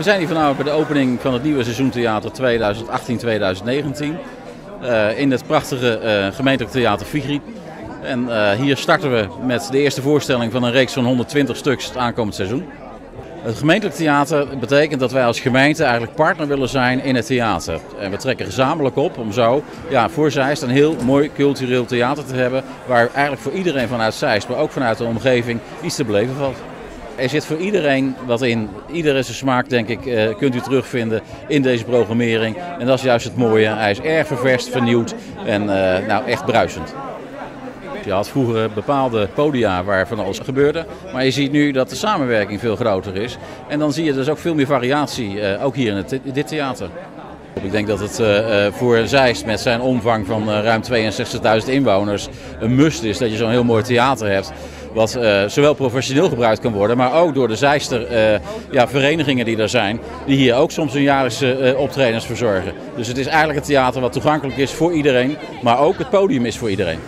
We zijn hier vanavond bij de opening van het nieuwe seizoentheater 2018-2019. Uh, in het prachtige uh, gemeentelijk theater Vigri. En uh, hier starten we met de eerste voorstelling van een reeks van 120 stuks het aankomend seizoen. Het gemeentelijk theater betekent dat wij als gemeente eigenlijk partner willen zijn in het theater. En we trekken gezamenlijk op om zo ja, voor Zeist een heel mooi cultureel theater te hebben. Waar eigenlijk voor iedereen vanuit Zeist, maar ook vanuit de omgeving iets te beleven valt. Er zit voor iedereen wat in. Iedere zijn smaak, denk ik, uh, kunt u terugvinden in deze programmering. En dat is juist het mooie. Hij is erg ververst, vernieuwd en uh, nou, echt bruisend. Je had vroeger bepaalde podia waar van alles gebeurde. Maar je ziet nu dat de samenwerking veel groter is. En dan zie je dus ook veel meer variatie, uh, ook hier in, het, in dit theater. Ik denk dat het voor Zeist met zijn omvang van ruim 62.000 inwoners een must is dat je zo'n heel mooi theater hebt. Wat uh, zowel professioneel gebruikt kan worden, maar ook door de Zeister ja, verenigingen die er zijn. Die hier ook soms hun jaarlijkse optredens verzorgen. Dus het is eigenlijk een theater wat toegankelijk is voor iedereen, maar ook het podium is voor iedereen.